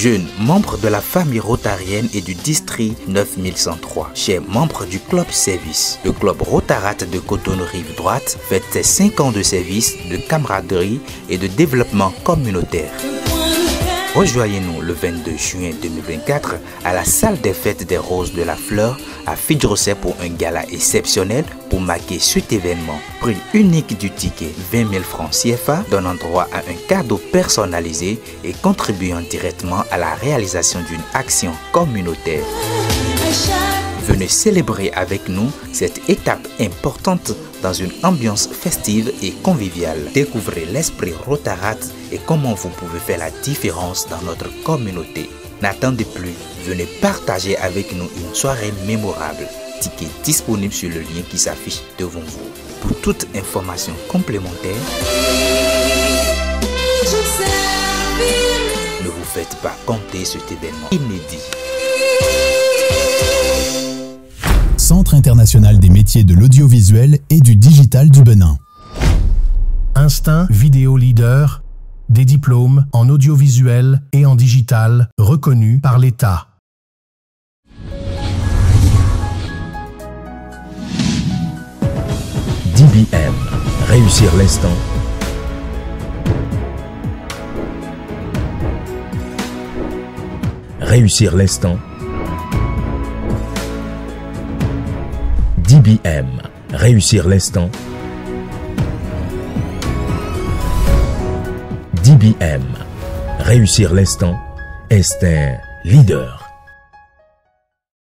Jeunes membres de la famille rotarienne et du district 9103, chers membres du club service, le club Rotarat de Cotonou-Rive droite fête ses 5 ans de service, de camaraderie et de développement communautaire. Rejoignez-nous le 22 juin 2024 à la salle des fêtes des Roses de la Fleur à Fidjrosset pour un gala exceptionnel pour marquer cet événement. Prix unique du ticket 20 000 francs CFA donnant droit à un cadeau personnalisé et contribuant directement à la réalisation d'une action communautaire. Célébrer avec nous cette étape importante dans une ambiance festive et conviviale. Découvrez l'esprit Rotarat et comment vous pouvez faire la différence dans notre communauté. N'attendez plus, venez partager avec nous une soirée mémorable. Ticket disponible sur le lien qui s'affiche devant vous. Pour toute information complémentaire, ne vous faites pas compter cet événement inédit. Des métiers de l'audiovisuel et du digital du Benin. Instinct Vidéo Leader, des diplômes en audiovisuel et en digital reconnus par l'État. DBM, réussir l'instant. Réussir l'instant. DBM, réussir l'instant. DBM, réussir l'instant. Est un leader.